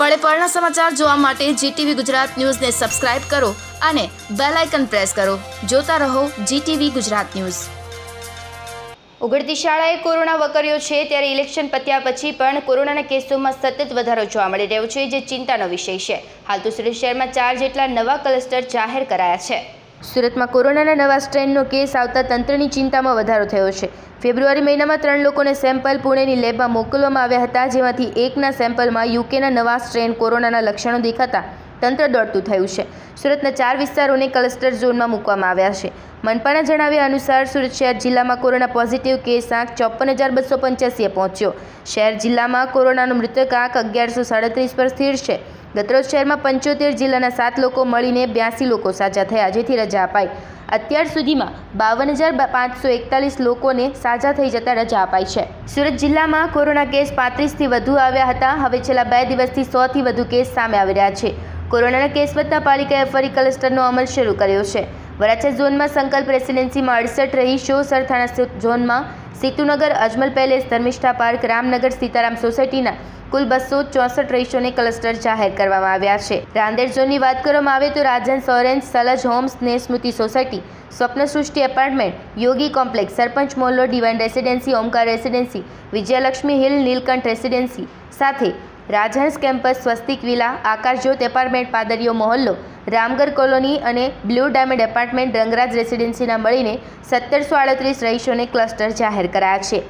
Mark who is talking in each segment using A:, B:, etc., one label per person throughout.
A: પળે પળના સમાચાર જોવા માટે જીટીવી ગુજરાત ન્યૂઝને સબસ્ક્રાઇબ કરો અને બેલ આઇકન પ્રેસ કરો. જોતા રહો જીટીવી ગુજરાત ન્યૂઝ. ઉઘડતી શાળાએ કોરોના વકર્યો છે ત્યારે ઇલેક્શન પત્યા પછી પણ કોરોનાના કેસોમાં સતત વધારો જોવા મળી રહ્યો છે, જે ચિંતાનો વિષય છે. હાલ તો શહેરમાં ચાર જેટલા નવા ક્લસ્ટર જાહેર કરાયા છે. સુરતમાં કોરોનાના નવા સ્ટ્રેનનો કેસ આવતા તંત્રની ચિંતામાં વધારો થયો છે. ફેબ્રુઆરી મહિનામાં ત્રણ લોકોને સેમ્પલ પુણેની લેબમાં મોકલવામાં આવ્યા હતા, જેમાંથી એકના સેમ્પલમાં યુકેના નવા સ્ટ્રેન કોરોનાના લક્ષણો દેખાતા તંત્ર દોડતું થયું છે. સુરતના ચાર વિસ્તારોને ક્લસ્ટર ઝોનમાં મૂકવામાં આવ્યા છે. મનપાના જણાવ્યા અનુસાર, સુરત શહેર જિલ્લામાં કોરોના પોઝિટિવ કેસ આંક ચોપન હજાર બસો પંચ્યાસીએ પહોંચ્યો. શહેર જિલ્લામાં કોરોનાનો મૃતક આંક અગિયારસો સાડત્રીસ પર સ્થિર છે. ગતરોજ શહેરમાં પંચોતેર જિલ્લાના સાત લોકો મળીને બ્યાસી લોકો સાજા થયા, જેથી રજા અપાઈ. અત્યાર સુધીમાં બાવન હજાર પાંચસો એકતાલીસ લોકોને સાજા થઈ જતા રજા અપાઈ છે. સુરત જિલ્લામાં કોરોના કેસ પાંત્રીસથી વધુ આવ્યા હતા. હવે છેલ્લા બે દિવસથી સોથી વધુ કેસ સામે આવી રહ્યા છે. કોરોનાના કેસ વધતા પાલિકાએ ફરી ક્લસ્ટરનો અમલ શરૂ કર્યો છે. વરાછા ઝોનમાં સંકલ્પ રેસિડેન્સીમાં અડસઠ રહી શો સરથાણા ઝોનમાં સીતુનગર અજમલ પેલેસ ધર્મિષ્ઠા પાર્ક રામનગર સીતારામ સોસાયટીના કુલ બસો ચોસઠ રહીશોને ક્લસ્ટર જાહેર કરવામાં આવ્યા છે. રાંદેર ઝોનની વાત કરવામાં આવે તો રાજન સોરેન્જ સલજ હોમ્સ ને Smruti society, Swapnasrushti apartment, Yogi complex, સરપંચ મોલ્લો, divine residency, Omkar residency, Vijaylakshmi hill, Nilkanth residency સાથે Rajhans campus Swastik villa, Akashjyot apartment, પાદરીઓ મહોલ્લો રામગર કોલોની અને બ્લુ ડાયમંડ એપાર્ટમેન્ટ રંગરાજ રેસિડેન્સીના મળીને સત્તરસો આડત્રીસ રહીશોને ક્લસ્ટર જાહેર કરાયા છે.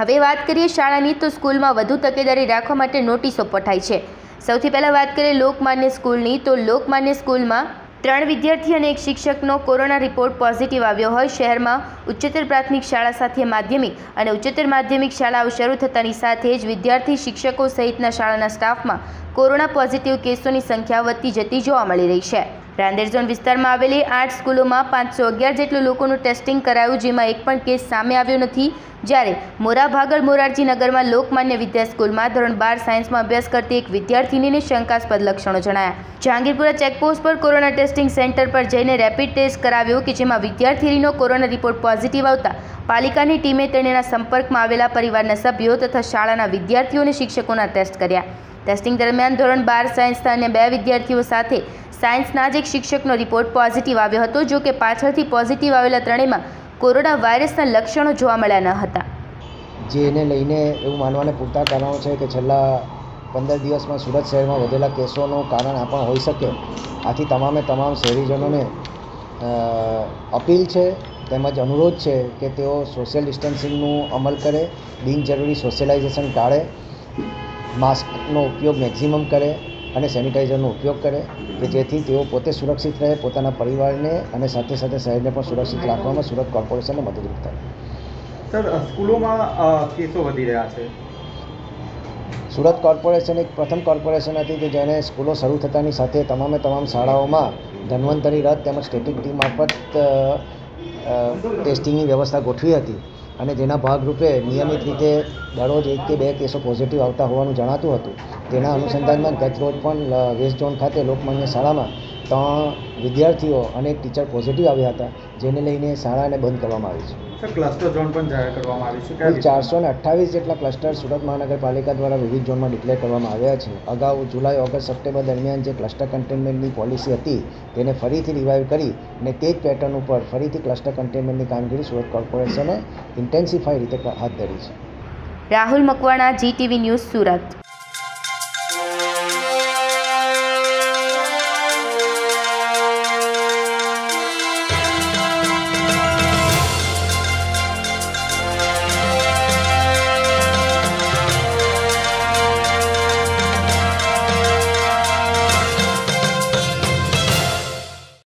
A: હવે વાત કરીએ શાળાની, તો સ્કૂલમાં વધુ તકેદારી રાખવા માટે નોટિસો પઠાઈ છે. સૌથી પહેલાં વાત કરીએ લોકમાન્ય સ્કૂલની, તો લોકમાન્ય સ્કૂલમાં ત્રણ વિદ્યાર્થી અને એક શિક્ષકનો કોરોના રિપોર્ટ પોઝિટિવ આવ્યો હોય શહેરમાં ઉચ્ચતર પ્રાથમિક શાળા સાથે માધ્યમિક અને ઉચ્ચતર માધ્યમિક શાળાઓ શરૂ થતાની સાથે જ વિદ્યાર્થી શિક્ષકો સહિતના શાળાના સ્ટાફમાં કોરોના પોઝિટિવ કેસોની સંખ્યા વધતી જતી જોવા મળી રહી છે. રાંદેર ઝોન વિસ્તારમાં આવેલી આઠ સ્કૂલોમાં પાંચસો અગિયાર જેટલું લોકોનું ટેસ્ટિંગ કરાયું, જેમાં એક પણ કેસ સામે આવ્યો નથી. જ્યારે મોરા ભાગળ મોરારજી નગરમાં લોકમાન્ય વિદ્યા સ્કૂલમાં ધોરણ બાર સાયન્સમાં અભ્યાસ કરતી એક વિદ્યાર્થીનીને શંકાસ્પદ લક્ષણો જણાયા. જહાંગીરપુરા ચેકપોસ્ટ પર કોરોના ટેસ્ટિંગ સેન્ટર પર જઈને રેપિડ ટેસ્ટ કરાવ્યો કે જેમાં વિદ્યાર્થીનીનો કોરોના રિપોર્ટ પોઝિટિવ આવતા પાલિકાની ટીમે તેણીના સંપર્કમાં આવેલા પરિવારના સભ્યો તથા શાળાના વિદ્યાર્થીઓ અને શિક્ષકોના ટેસ્ટ કર્યા. ટેસ્ટિંગ દરમિયાન ધોરણ બાર સાયન્સના અન્ય બે વિદ્યાર્થીઓ સાથે સાયન્સના જ એક શિક્ષકનો રિપોર્ટ પોઝિટિવ આવ્યો હતો જો કે પાછળથી પોઝિટિવ આવેલા ત્રણેયમાં કોરોના વાયરસના લક્ષણો જોવા મળ્યા ન હતા.
B: જે એને લઈને એવું માનવાને પૂરતા કારણો છે કે છેલ્લા પંદર દિવસમાં સુરત શહેરમાં વધેલા કેસોનું કારણ આ પણ હોઈ શકે. આથી તમામે તમામ શહેરીજનોને અપીલ છે, તેમજ અનુરોધ છે કે તેઓ સોશિયલ ડિસ્ટન્સિંગનું અમલ કરે, બિનજરૂરી સોશિયલાઇઝેશન ટાળે, માસ્કનો ઉપયોગ મેક્ઝિમમ કરે અને સેનિટાઈઝરનો ઉપયોગ કરે કે જેથી તેઓ પોતે સુરક્ષિત રહે પોતાના પરિવારને અને સાથે સાથે શહેરને પણ સુરક્ષિત રાખવામાં સુરત કોર્પોરેશનને મદદરૂપ થાય.
C: સર સ્કૂલોમાં કેસો વધી રહ્યા છે?
B: સુરત કોર્પોરેશન એક પ્રથમ કોર્પોરેશન હતી કે જેણે સ્કૂલો શરૂ થતાની સાથે તમામે તમામ શાળાઓમાં ધન્વંતરી રથ તેમજ સ્ટેટિક ટીમ મારફત ટેસ્ટિંગની વ્યવસ્થા ગોઠવી હતી. અને જેના ભાગરૂપે નિયમિત રીતે દરરોજ એક કે બે કેસો પોઝિટિવ આવતા હોવાનું જણાતું હતું. તેના અનુસંધાનમાં ગત રોજ પણ વેસ્ટ ઝોન ખાતે લોકમાન્ય શાળામાં ત્રણ વિદ્યાર્થીઓ અને એક ટીચર પોઝિટિવ આવ્યા હતા જેને લઈને શાળાને બંધ કરવામાં આવી છે.
C: સર ક્લસ્ટર ઝોન પણ જાહેર કરવામાં આવી છે.
B: કુલ ચારસો ને અઠ્ઠાવીસ જેટલા ક્લસ્ટર સુરત મહાનગરપાલિકા દ્વારા વિવિધ ઝોનમાં ડિક્લેર કરવામાં આવ્યા છે. અગાઉ જુલાઈ ઓગસ્ટ સપ્ટેમ્બર દરમિયાન જે ક્લસ્ટર કન્ટેનમેન્ટની પોલિસી હતી તેને ફરીથી રિવાઇવ કરી અને તે જ પેટર્ન ઉપર ફરીથી ક્લસ્ટર કન્ટેનમેન્ટની કામગીરી સુરત કોર્પોરેશને ઇન્ટેન્સિફાઈ રીતે હાથ ધરી છે.
A: Rahul Makwana GTV news Surat.